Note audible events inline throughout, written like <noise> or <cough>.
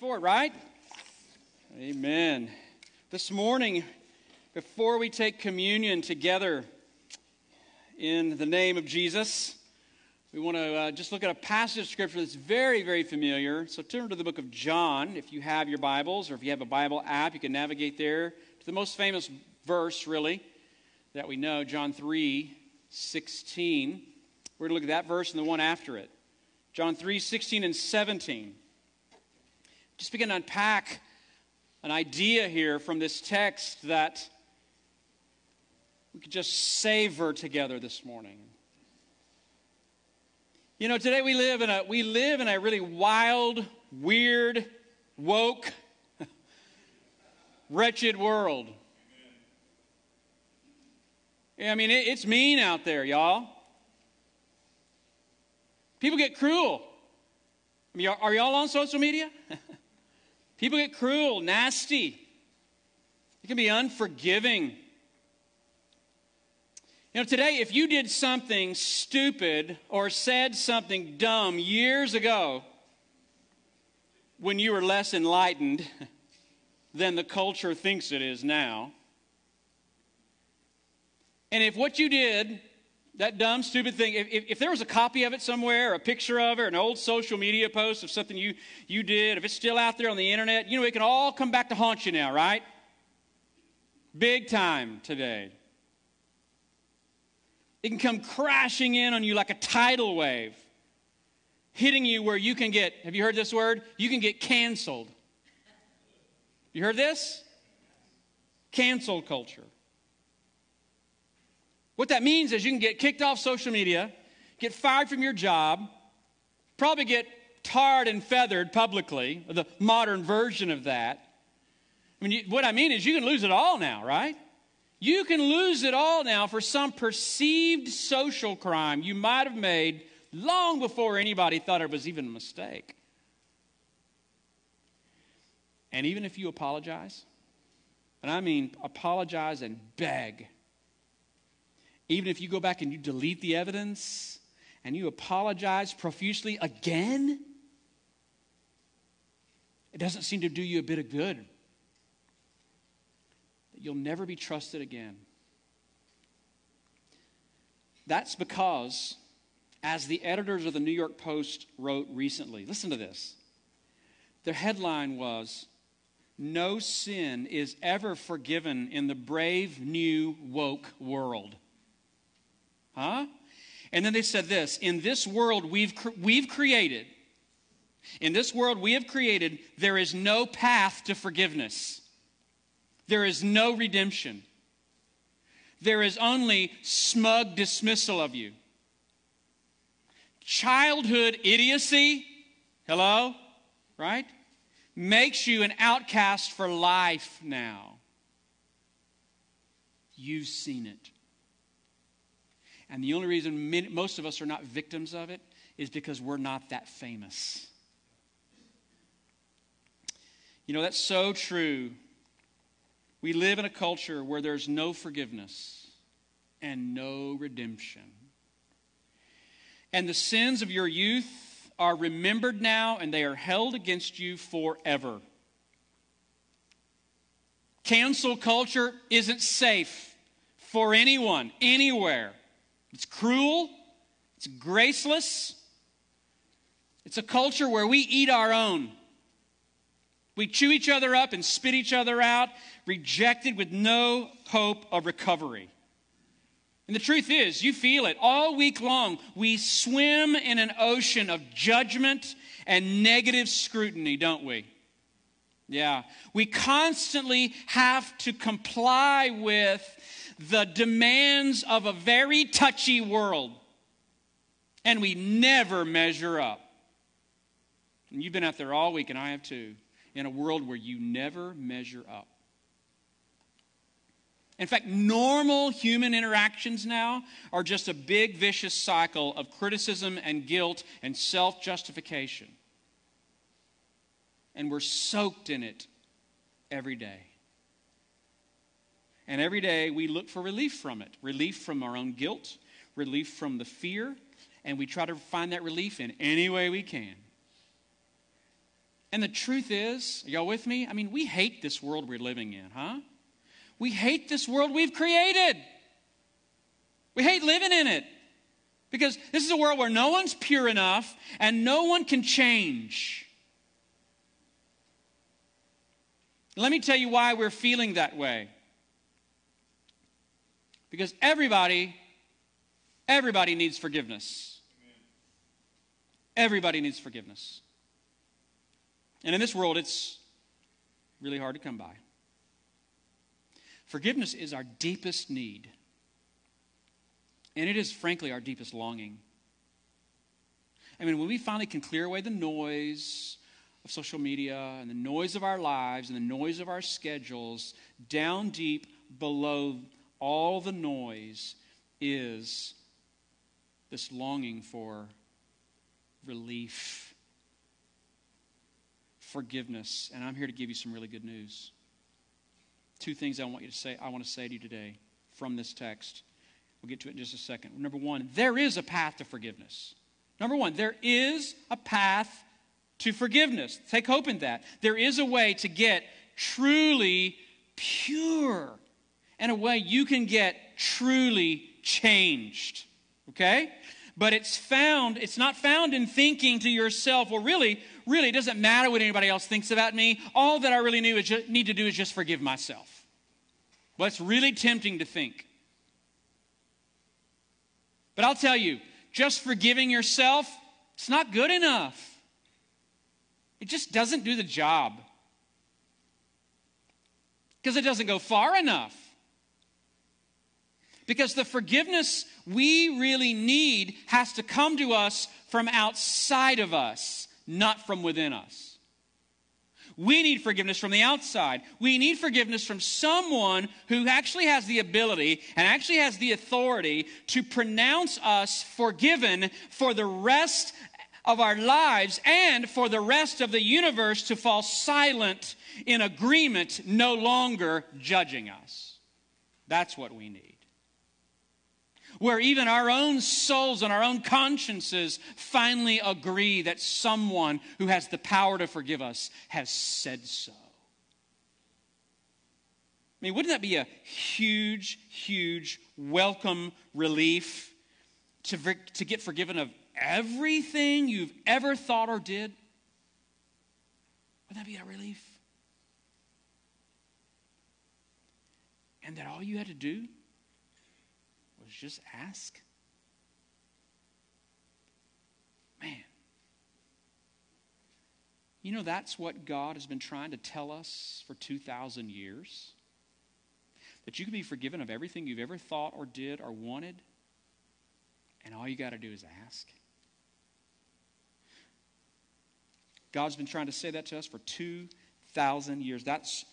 forward, right? Amen. This morning, before we take communion together in the name of Jesus, we want to uh, just look at a passage of scripture that's very, very familiar. So turn to the book of John if you have your Bibles, or if you have a Bible app, you can navigate there to the most famous verse, really, that we know, John 3 16. We're going to look at that verse and the one after it. John 3 16 and 17 just begin to unpack an idea here from this text that we could just savor together this morning. You know, today we live in a we live in a really wild, weird, woke, <laughs> wretched world. I mean, it's mean out there, y'all. People get cruel. I mean, are y'all on social media? <laughs> People get cruel, nasty. It can be unforgiving. You know, today, if you did something stupid or said something dumb years ago when you were less enlightened <laughs> than the culture thinks it is now, and if what you did that dumb, stupid thing, if, if, if, there was a copy of it somewhere, or a picture of it, or an old social media post of something you, you did, if it's still out there on the internet, you know, it can all come back to haunt you now, right? Big time today. It can come crashing in on you like a tidal wave, hitting you where you can get, have you heard this word? You can get canceled. You heard this? Cancel culture. What that means is you can get kicked off social media, get fired from your job, probably get tarred and feathered publicly, the modern version of that. I mean, you, what I mean is you can lose it all now, right? You can lose it all now for some perceived social crime you might have made long before anybody thought it was even a mistake. And even if you apologize, and I mean apologize and beg, even if you go back and you delete the evidence and you apologize profusely again, it doesn't seem to do you a bit of good. You'll never be trusted again. That's because, as the editors of the New York Post wrote recently, listen to this. Their headline was No sin is ever forgiven in the brave new woke world. Huh? And then they said this In this world we've, we've created, in this world we have created, there is no path to forgiveness, there is no redemption. There is only smug dismissal of you. Childhood idiocy, hello, right? Makes you an outcast for life now. You've seen it. And the only reason many, most of us are not victims of it is because we're not that famous. You know, that's so true. We live in a culture where there's no forgiveness and no redemption. And the sins of your youth are remembered now and they are held against you forever. Cancel culture isn't safe for anyone, anywhere. It's cruel, it's graceless. It's a culture where we eat our own. We chew each other up and spit each other out, rejected with no hope of recovery. And the truth is, you feel it all week long. We swim in an ocean of judgment and negative scrutiny, don't we? Yeah. We constantly have to comply with the demands of a very touchy world, and we never measure up. And you've been out there all week, and I have too, in a world where you never measure up. In fact, normal human interactions now are just a big vicious cycle of criticism and guilt and self justification. And we're soaked in it every day. And every day we look for relief from it relief from our own guilt, relief from the fear, and we try to find that relief in any way we can. And the truth is, y'all with me? I mean, we hate this world we're living in, huh? We hate this world we've created. We hate living in it. Because this is a world where no one's pure enough and no one can change. Let me tell you why we're feeling that way. Because everybody, everybody needs forgiveness. Everybody needs forgiveness. And in this world, it's really hard to come by. Forgiveness is our deepest need. And it is, frankly, our deepest longing. I mean, when we finally can clear away the noise of social media and the noise of our lives and the noise of our schedules, down deep below all the noise is this longing for relief, forgiveness. And I'm here to give you some really good news. Two things I want you to say, I want to say to you today from this text. We'll get to it in just a second. Number one, there is a path to forgiveness. Number one, there is a path to forgiveness. Take hope in that. There is a way to get truly pure and a way you can get truly changed. Okay? But it's found, it's not found in thinking to yourself, well, really, really, it doesn't matter what anybody else thinks about me. All that I really need to do is just forgive myself. Well, it's really tempting to think. But I'll tell you, just forgiving yourself, it's not good enough. It just doesn't do the job. Because it doesn't go far enough. Because the forgiveness we really need has to come to us from outside of us, not from within us. We need forgiveness from the outside. We need forgiveness from someone who actually has the ability and actually has the authority to pronounce us forgiven for the rest of our lives and for the rest of the universe to fall silent in agreement, no longer judging us. That's what we need where even our own souls and our own consciences finally agree that someone who has the power to forgive us has said so. I mean, wouldn't that be a huge, huge welcome relief to, to get forgiven of everything you've ever thought or did? Wouldn't that be a relief? And that all you had to do just ask. Man. You know, that's what God has been trying to tell us for 2,000 years. That you can be forgiven of everything you've ever thought or did or wanted, and all you got to do is ask. God's been trying to say that to us for 2,000 years. That's,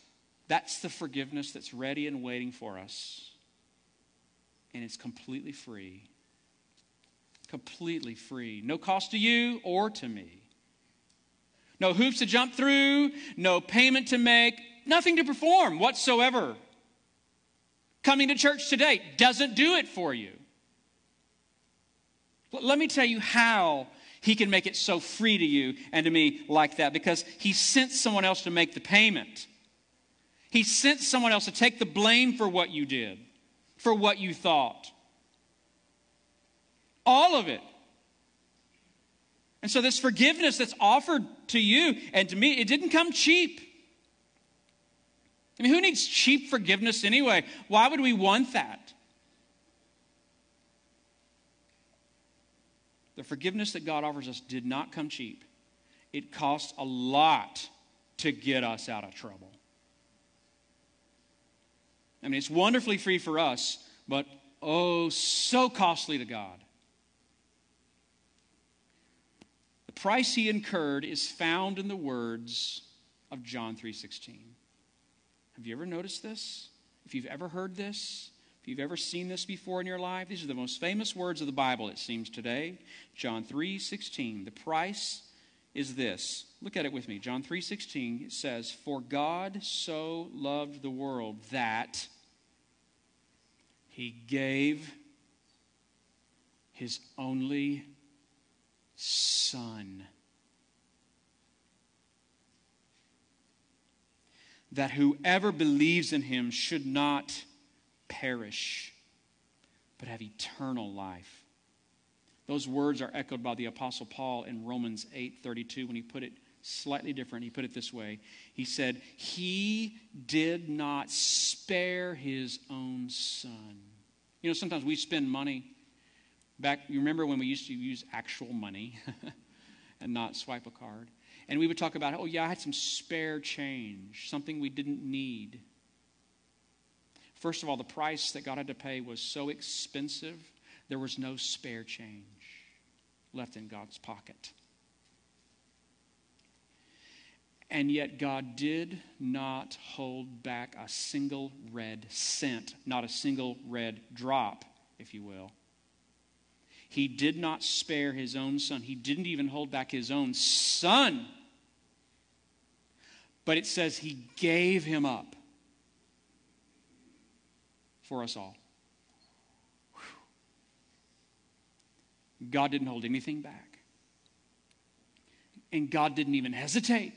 that's the forgiveness that's ready and waiting for us and it's completely free. Completely free. No cost to you or to me. No hoops to jump through, no payment to make, nothing to perform whatsoever. Coming to church today doesn't do it for you. Let me tell you how he can make it so free to you and to me like that because he sent someone else to make the payment. He sent someone else to take the blame for what you did for what you thought. All of it. And so, this forgiveness that's offered to you and to me, it didn't come cheap. I mean, who needs cheap forgiveness anyway? Why would we want that? The forgiveness that God offers us did not come cheap. It cost a lot to get us out of trouble. I mean, it's wonderfully free for us, but oh, so costly to God. The price he incurred is found in the words of John 3:16. Have you ever noticed this? If you've ever heard this, if you've ever seen this before in your life, these are the most famous words of the Bible it seems today. John 3:16. The price is this. Look at it with me. John 3:16 it says, "For God so loved the world that he gave his only son that whoever believes in him should not perish, but have eternal life. Those words are echoed by the apostle Paul in Romans 8:32 when he put it slightly different. He put it this way. He said, "He did not spare his own son." You know, sometimes we spend money back you remember when we used to use actual money <laughs> and not swipe a card? And we would talk about, "Oh yeah, I had some spare change, something we didn't need." First of all, the price that God had to pay was so expensive, there was no spare change left in God's pocket. And yet, God did not hold back a single red cent, not a single red drop, if you will. He did not spare his own son. He didn't even hold back his own son. But it says he gave him up for us all. God didn't hold anything back. And God didn't even hesitate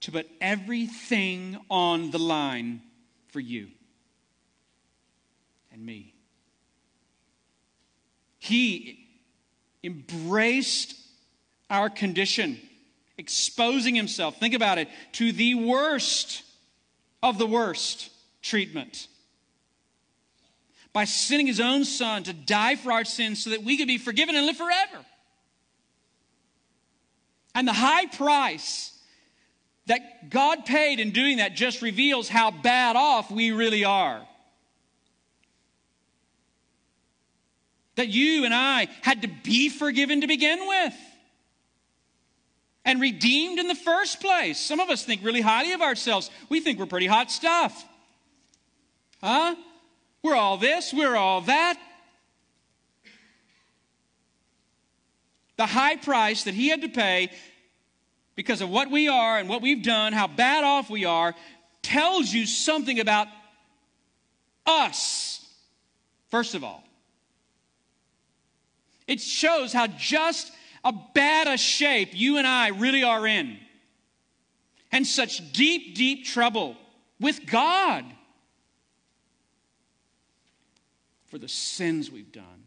to put everything on the line for you and me. He embraced our condition, exposing himself, think about it, to the worst of the worst treatment by sending his own son to die for our sins so that we could be forgiven and live forever. And the high price that God paid in doing that just reveals how bad off we really are. That you and I had to be forgiven to begin with and redeemed in the first place. Some of us think really highly of ourselves. We think we're pretty hot stuff. Huh? We're all this, we're all that. The high price that he had to pay because of what we are and what we've done, how bad off we are, tells you something about us, first of all. It shows how just a bad a shape you and I really are in. And such deep, deep trouble with God for the sins we've done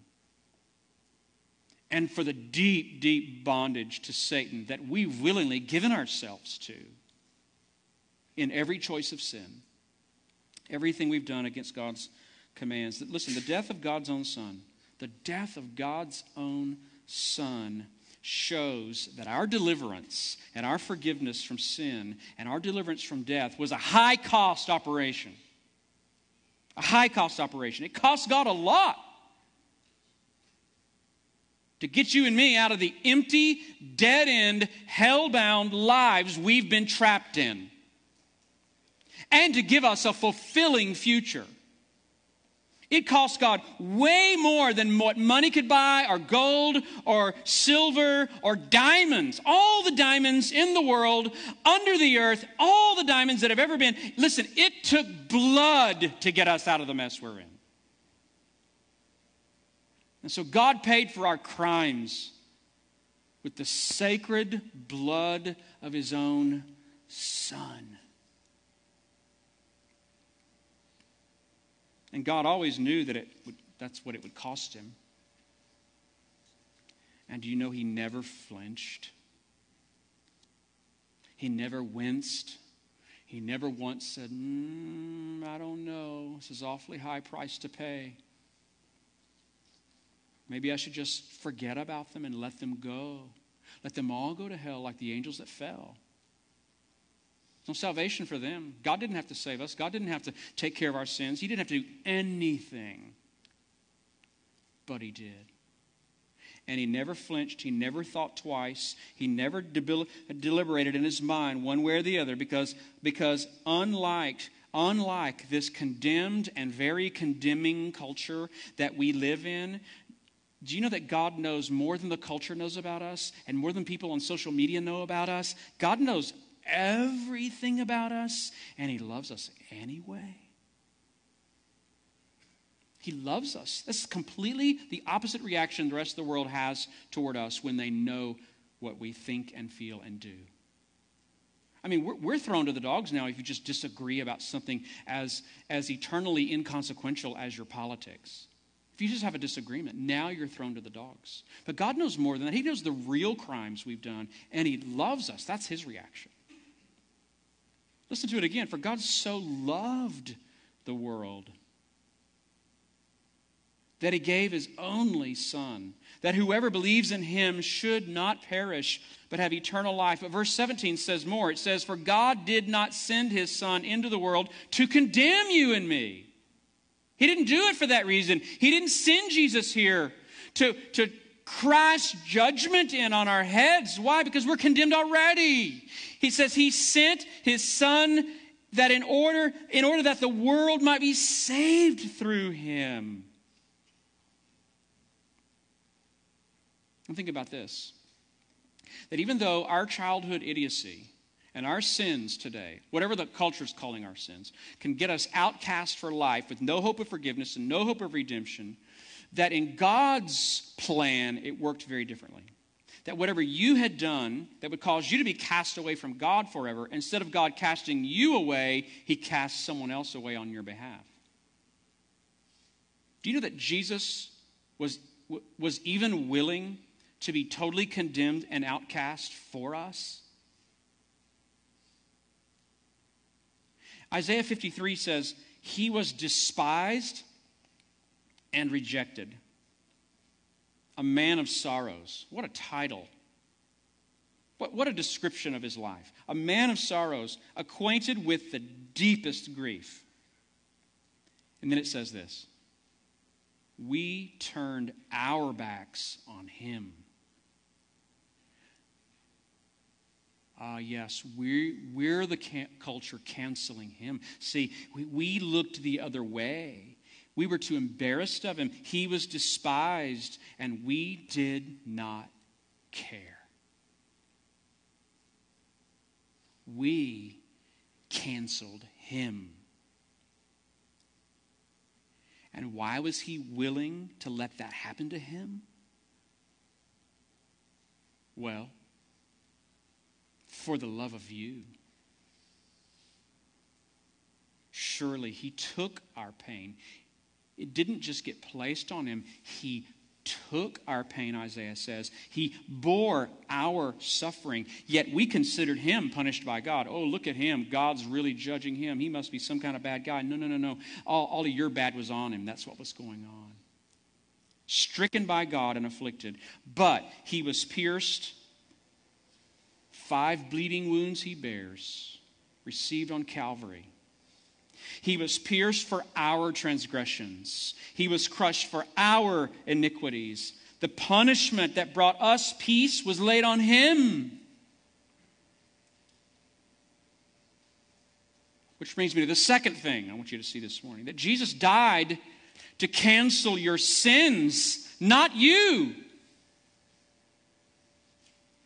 and for the deep, deep bondage to Satan that we've willingly given ourselves to in every choice of sin, everything we've done against God's commands. Listen, the death of God's own Son, the death of God's own Son shows that our deliverance and our forgiveness from sin and our deliverance from death was a high cost operation. A high cost operation. It costs God a lot to get you and me out of the empty, dead end, hell bound lives we've been trapped in, and to give us a fulfilling future. It cost God way more than what money could buy, or gold, or silver, or diamonds. All the diamonds in the world, under the earth, all the diamonds that have ever been. Listen, it took blood to get us out of the mess we're in. And so God paid for our crimes with the sacred blood of his own Son. And God always knew that it would, that's what it would cost him. And do you know he never flinched? He never winced. He never once said, mm, I don't know. This is awfully high price to pay. Maybe I should just forget about them and let them go. Let them all go to hell like the angels that fell. No salvation for them. God didn't have to save us, God didn't have to take care of our sins. He didn't have to do anything. But He did. And he never flinched. He never thought twice. He never debil- deliberated in his mind one way or the other because, because unlike unlike this condemned and very condemning culture that we live in, do you know that God knows more than the culture knows about us and more than people on social media know about us? God knows everything about us and He loves us anyway. He loves us. That's completely the opposite reaction the rest of the world has toward us when they know what we think and feel and do. I mean, we're, we're, thrown to the dogs now if you just disagree about something as, as eternally inconsequential as your politics. If you just have a disagreement, now you're thrown to the dogs. But God knows more than that. He knows the real crimes we've done, and He loves us. That's His reaction. Listen to it again. For God so loved the world that He gave His only Son, that whoever believes in Him should not perish, but have eternal life. But verse 17 says more. It says, For God did not send His Son into the world to condemn you and me he didn't do it for that reason. He didn't send Jesus here to, to crash judgment in on our heads. Why? Because we're condemned already. He says he sent his son that in order, in order that the world might be saved through him. And think about this that even though our childhood idiocy and our sins today, whatever the culture is calling our sins, can get us outcast for life with no hope of forgiveness and no hope of redemption, that in God's plan, it worked very differently. That whatever you had done that would cause you to be cast away from God forever, instead of God casting you away, He casts someone else away on your behalf. Do you know that Jesus was, was even willing to be totally condemned and outcast for us? Isaiah 53 says, He was despised and rejected. A man of sorrows. What a title. What, what a description of his life. A man of sorrows, acquainted with the deepest grief. And then it says this We turned our backs on him. Ah, uh, yes, we're, we're the can- culture canceling him. See, we, we looked the other way. We were too embarrassed of him. He was despised, and we did not care. We canceled him. And why was he willing to let that happen to him? Well, for the love of you. Surely he took our pain. It didn't just get placed on him, he took our pain, Isaiah says. He bore our suffering, yet we considered him punished by God. Oh, look at him. God's really judging him. He must be some kind of bad guy. No, no, no, no. All, all of your bad was on him. That's what was going on. Stricken by God and afflicted. But he was pierced Five bleeding wounds he bears, received on Calvary. He was pierced for our transgressions, he was crushed for our iniquities. The punishment that brought us peace was laid on him. Which brings me to the second thing I want you to see this morning that Jesus died to cancel your sins, not you.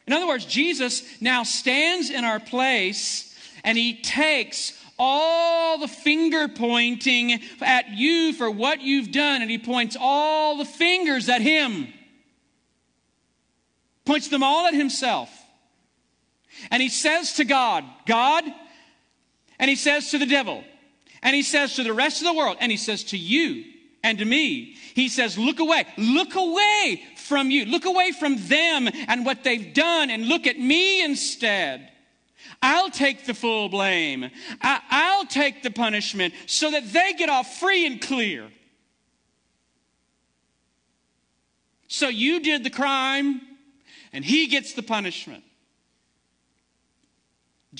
In other words, Jesus now stands in our place and he takes all the finger pointing at you for what you've done and he points all the fingers at him. Points them all at himself. And he says to God, God, and he says to the devil, and he says to the rest of the world, and he says to you and to me, he says, Look away, look away from you. Look away from them and what they've done and look at me instead. I'll take the full blame. I, will take the punishment so that they get off free and clear. So you did the crime and he gets the punishment.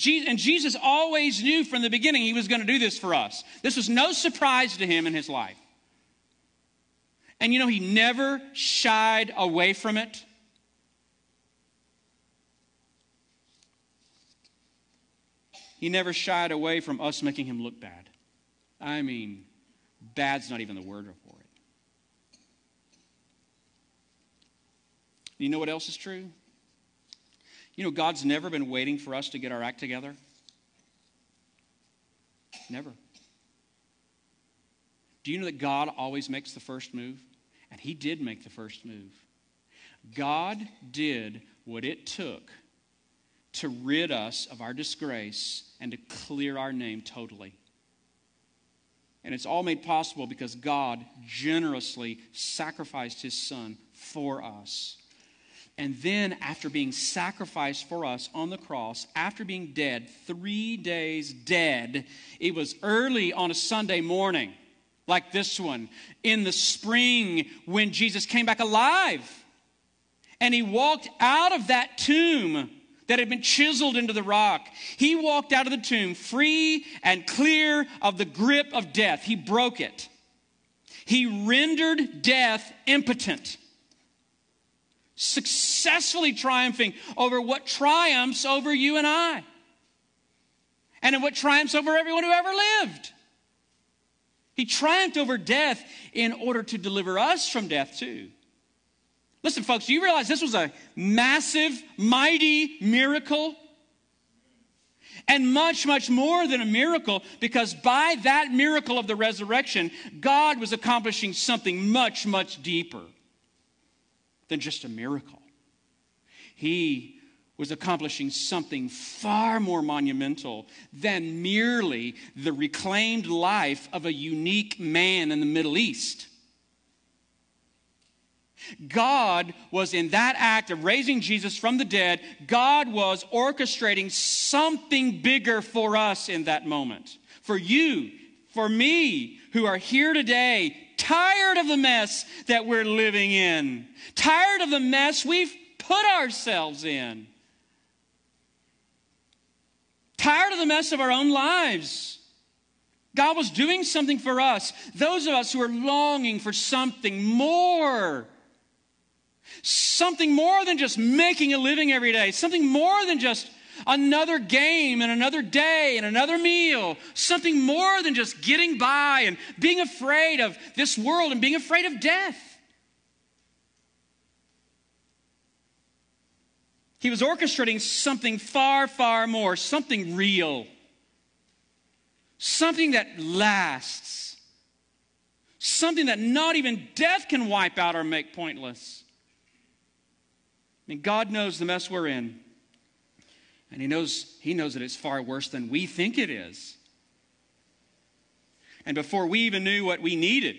and Jesus always knew from the beginning he was going to do this for us. This was no surprise to him in his life. And you know, he never shied away from it. He never shied away from us making him look bad. I mean, bad's not even the word for it. You know what else is true? You know, God's never been waiting for us to get our act together. Never. Do you know that God always makes the first move? And He did make the first move. God did what it took to rid us of our disgrace and to clear our name totally. And it's all made possible because God generously sacrificed his son for us. And then, after being sacrificed for us on the cross, after being dead, three days dead, it was early on a Sunday morning, like this one, in the spring when Jesus came back alive. And he walked out of that tomb that had been chiseled into the rock. He walked out of the tomb free and clear of the grip of death. He broke it. He rendered death impotent successfully triumphing over what triumphs over you and I, and in what triumphs over everyone who ever lived. He triumphed over death in order to deliver us from death, too. Listen, folks, do you realize this was a massive, mighty miracle? And much, much more than a miracle, because by that miracle of the resurrection, God was accomplishing something much, much deeper than just a miracle. He was accomplishing something far more monumental than merely the reclaimed life of a unique man in the Middle East. God was in that act of raising Jesus from the dead, God was orchestrating something bigger for us in that moment. For you, for me, who are here today, tired of the mess that we're living in, tired of the mess we've put ourselves in, tired of the mess of our own lives. God was doing something for us, those of us who are longing for something more. Something more than just making a living every day, something more than just another game and another day and another meal, something more than just getting by and being afraid of this world and being afraid of death. He was orchestrating something far, far more, something real, something that lasts, something that not even death can wipe out or make pointless. I mean, God knows the mess we're in. And he knows, he knows that it's far worse than we think it is. And before we even knew what we needed,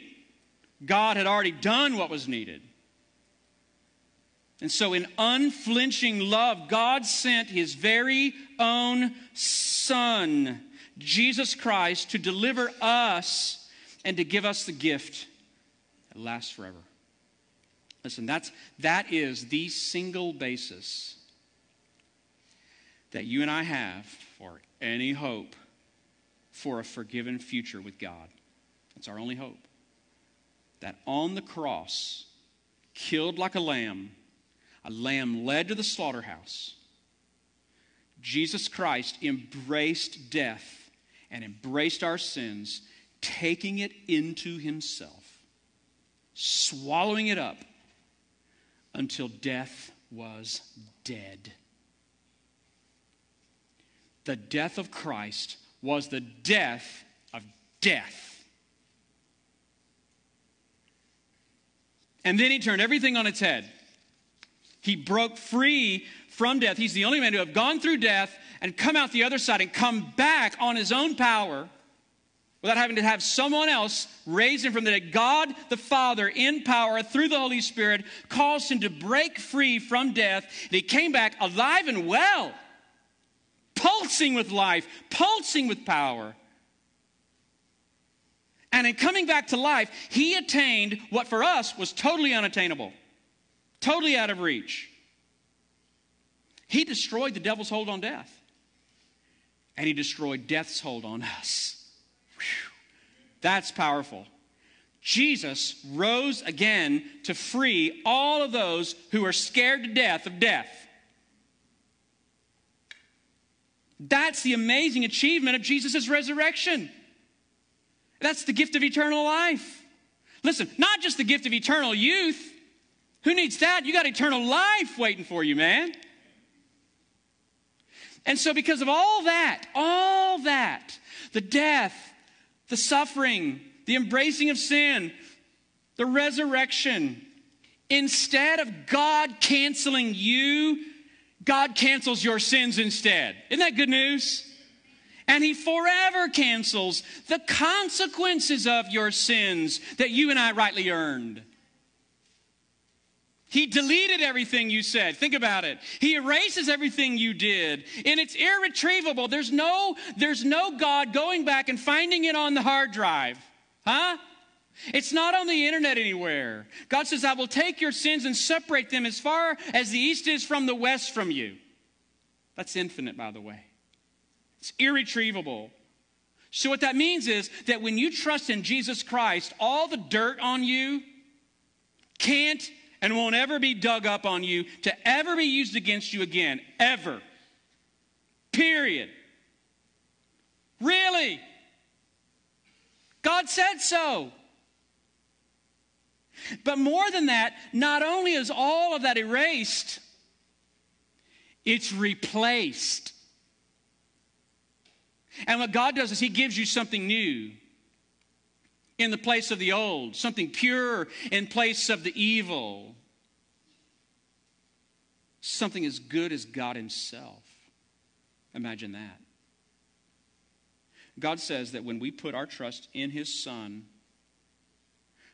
God had already done what was needed. And so, in unflinching love, God sent his very own Son, Jesus Christ, to deliver us and to give us the gift that lasts forever. Listen, that's, that is the single basis that you and I have for any hope for a forgiven future with God. That's our only hope. That on the cross, killed like a lamb, a lamb led to the slaughterhouse, Jesus Christ embraced death and embraced our sins, taking it into himself, swallowing it up until death was dead the death of Christ was the death of death. And then he turned everything on its head. He broke free from death. He's the only man to have gone through death and come out the other side and come back on his own power without having to have someone else raise him from the dead. God the Father, in power through the Holy Spirit, caused him to break free from death. And he came back alive and well pulsing with life, pulsing with power. And in coming back to life, he attained what for us was totally unattainable, totally out of reach. He destroyed the devil's hold on death, and he destroyed death's hold on us. That's powerful. Jesus rose again to free all of those who are scared to death of death. That's the amazing achievement of Jesus' resurrection. That's the gift of eternal life. Listen, not just the gift of eternal youth. Who needs that? You got eternal life waiting for you, man. And so, because of all that, all that, the death, the suffering, the embracing of sin, the resurrection, instead of God canceling you God cancels your sins instead. Isn't that good news? And He forever cancels the consequences of your sins that you and I rightly earned. He deleted everything you said. Think about it. He erases everything you did. And it's irretrievable. There's no, there's no God going back and finding it on the hard drive. Huh? It's not on the internet anywhere. God says, I will take your sins and separate them as far as the east is from the west from you. That's infinite, by the way. It's irretrievable. So, what that means is that when you trust in Jesus Christ, all the dirt on you can't and won't ever be dug up on you to ever be used against you again. Ever. Period. Really? God said so. But more than that, not only is all of that erased, it's replaced. And what God does is He gives you something new in the place of the old, something pure in place of the evil, something as good as God Himself. Imagine that. God says that when we put our trust in His Son,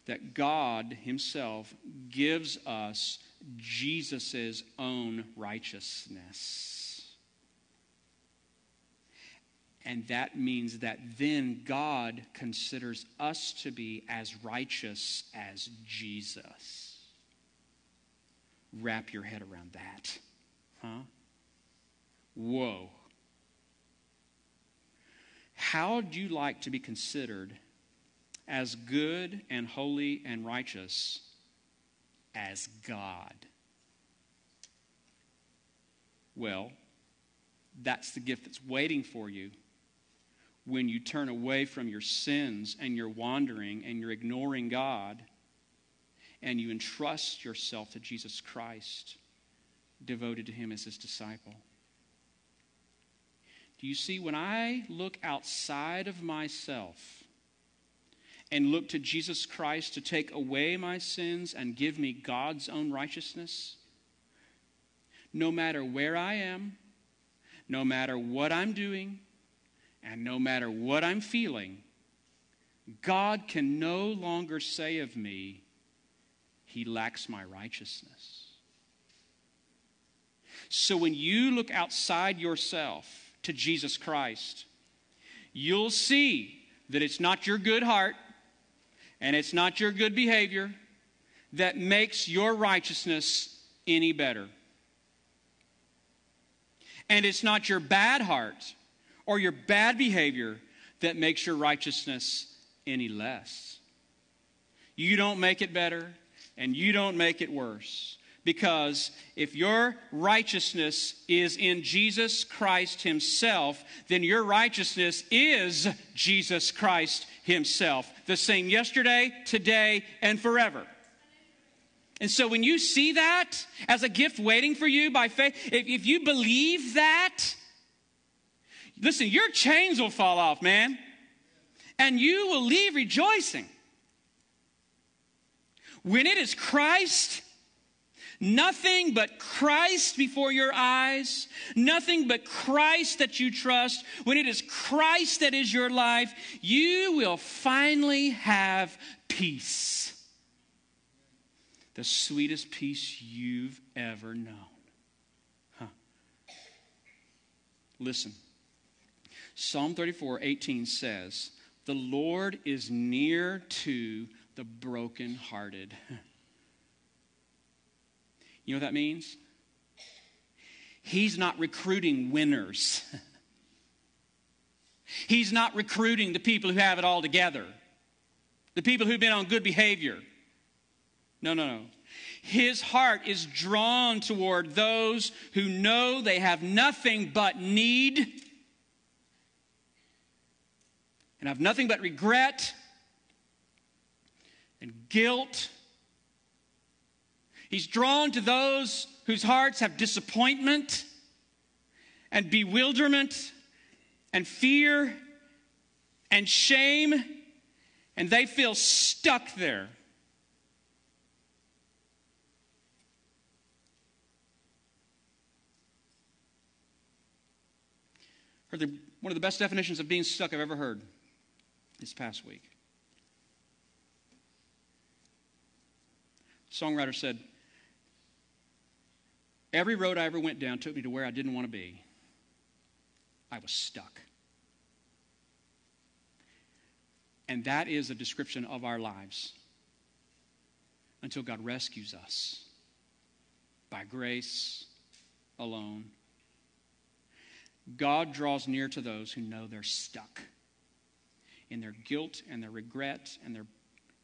that God Himself gives us Jesus' own righteousness. And that means that then God considers us to be as righteous as Jesus. Wrap your head around that. Huh? Whoa. How would you like to be considered as good and holy and righteous as God? Well, that's the gift that's waiting for you when you turn away from your sins and you're wandering and you're ignoring God and you entrust yourself to Jesus Christ, devoted to Him as His disciple. Do you see, when I look outside of myself and look to Jesus Christ to take away my sins and give me God's own righteousness, no matter where I am, no matter what I'm doing, and no matter what I'm feeling, God can no longer say of me, He lacks my righteousness. So when you look outside yourself to Jesus Christ, you'll see that it's not your good heart and it's not your good behavior that makes your righteousness any better. And it's not your bad heart or your bad behavior that makes your righteousness any less. You don't make it better and you don't make it worse. Because if your righteousness is in Jesus Christ Himself, then your righteousness is Jesus Christ Himself, the same yesterday, today, and forever. And so when you see that as a gift waiting for you by faith, if, if you believe that, listen, your chains will fall off, man. And you will leave rejoicing. When it is Christ, nothing but Christ before your eyes, nothing but Christ that you trust, when it is Christ that is your life, you will finally have peace the sweetest peace you've ever known. Huh. Listen. Psalm 34 18 says, The Lord is near to the brokenhearted. <laughs> You know what that means? He's not recruiting winners. <laughs> He's not recruiting the people who have it all together, the people who've been on good behavior. No, no, no. His heart is drawn toward those who know they have nothing but need and have nothing but regret and guilt. He's drawn to those whose hearts have disappointment and bewilderment and fear and shame, and they feel stuck there. Heard the, one of the best definitions of being stuck I've ever heard this past week. Songwriter said, Every road I ever went down took me to where I didn't want to be. I was stuck. And that is a description of our lives until God rescues us by grace alone. God draws near to those who know they're stuck in their guilt and their regret and their,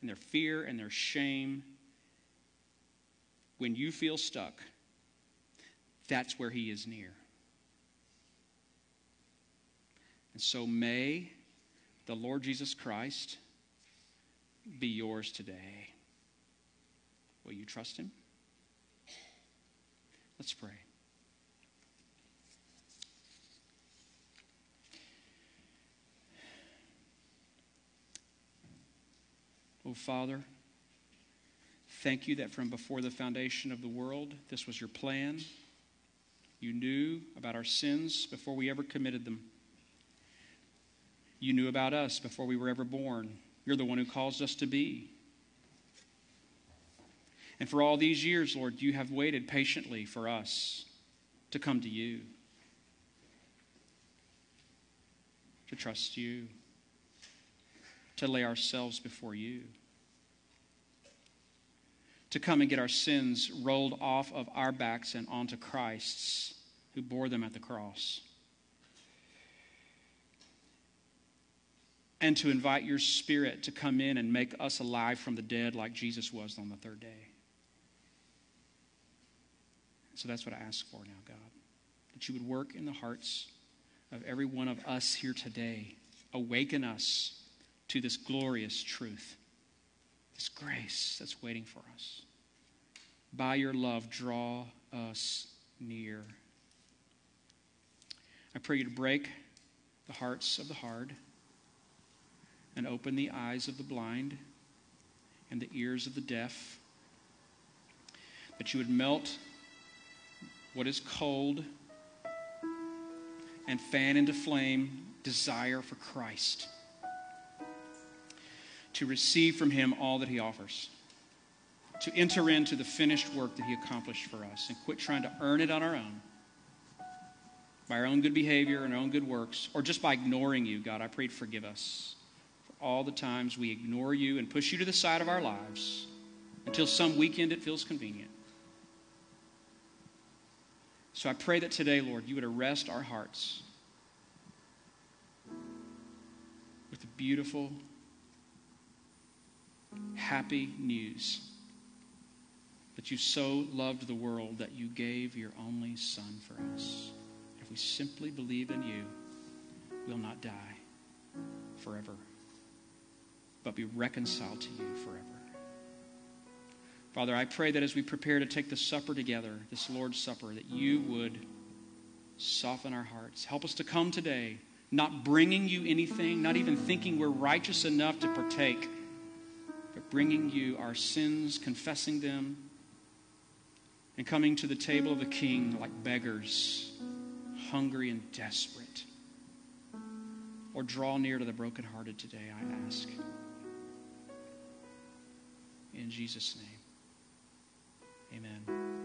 and their fear and their shame. When you feel stuck, that's where He is near. And so may the Lord Jesus Christ be yours today. Will you trust Him? Let's pray. Oh, Father, thank you that from before the foundation of the world, this was your plan. You knew about our sins before we ever committed them. You knew about us before we were ever born. You're the one who caused us to be. And for all these years, Lord, you have waited patiently for us to come to you, to trust you, to lay ourselves before you, to come and get our sins rolled off of our backs and onto Christ's, who bore them at the cross. And to invite your Spirit to come in and make us alive from the dead like Jesus was on the third day. So that's what I ask for now, God. That you would work in the hearts of every one of us here today. Awaken us to this glorious truth, this grace that's waiting for us. By your love, draw us near. I pray you to break the hearts of the hard and open the eyes of the blind and the ears of the deaf. That you would melt what is cold and fan into flame desire for Christ. To receive from Him all that He offers. To enter into the finished work that He accomplished for us and quit trying to earn it on our own by our own good behavior and our own good works, or just by ignoring you, God. I pray forgive us for all the times we ignore you and push you to the side of our lives until some weekend it feels convenient. So I pray that today, Lord, you would arrest our hearts with the beautiful, happy news that you so loved the world that you gave your only Son for us. If we simply believe in you, we'll not die forever, but be reconciled to you forever. Father, I pray that as we prepare to take the supper together, this Lord's Supper, that you would soften our hearts. Help us to come today, not bringing you anything, not even thinking we're righteous enough to partake, but bringing you our sins, confessing them, and coming to the table of the King like beggars, hungry and desperate. Or draw near to the brokenhearted today, I ask. In Jesus' name. Amen.